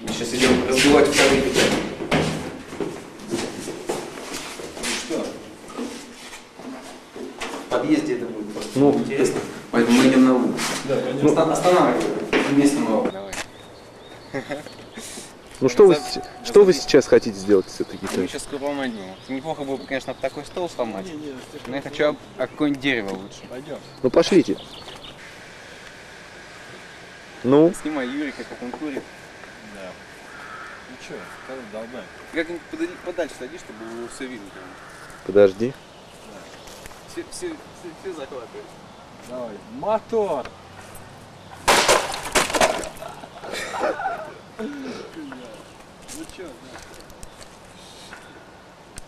Мы сейчас идем разбивать вторые петли. Что? В подъезде это будет просто Ну, интересно. Поэтому мы идем на угол. Да, Ну, останавливаем. Вместе мы Давай. Ну что вы, что вы сейчас хотите сделать с этой Мы гитарой? сейчас поломать. Неплохо было бы, конечно, такой стол сломать. Не, не, Но я хочу об- какое-нибудь дерево лучше. Пойдем. Ну пошлите. Ну, Снимай Юрика, как он курит. Да. Ну что, когда долбаем? Как-нибудь подали- подальше сади, чтобы его все видно. подожди. Все, все, все, все захватывают. Давай. Мотор! Ну что, да.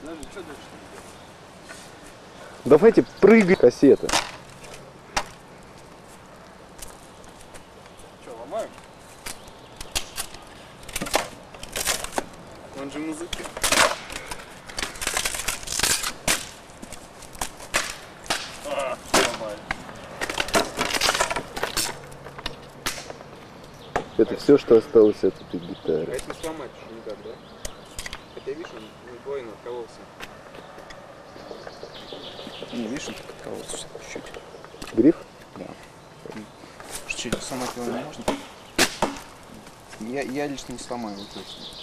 Даже что дальше? Давайте прыгай кассета. Что, ломаем? Он же. А, ломаем. Это все, что осталось от этой А гитары. это не сломать еще никак, да? Хотя видишь, он двойно откололся. Не, видишь, он так откололся чуть-чуть. Гриф? Чуть сломать его не можно. Я, я лично не сломаю его точно.